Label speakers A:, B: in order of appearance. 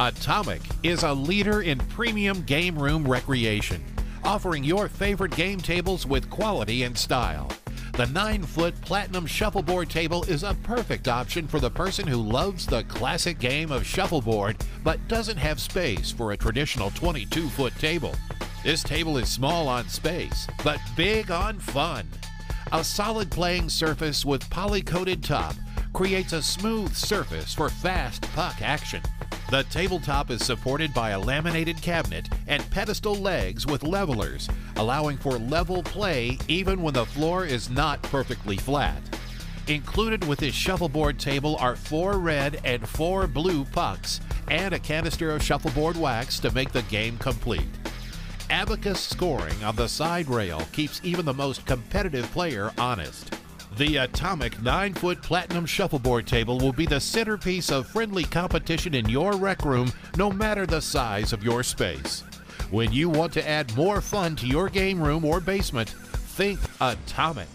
A: Atomic is a leader in premium game room recreation, offering your favorite game tables with quality and style. The 9 foot platinum shuffleboard table is a perfect option for the person who loves the classic game of shuffleboard but doesn't have space for a traditional 22 foot table. This table is small on space, but big on fun. A solid playing surface with poly coated top creates a smooth surface for fast puck action. The tabletop is supported by a laminated cabinet and pedestal legs with levelers, allowing for level play even when the floor is not perfectly flat. Included with this shuffleboard table are four red and four blue pucks and a canister of shuffleboard wax to make the game complete. Abacus scoring on the side rail keeps even the most competitive player honest. The Atomic 9 foot platinum shuffleboard table will be the centerpiece of friendly competition in your rec room, no matter the size of your space. When you want to add more fun to your game room or basement, think Atomic.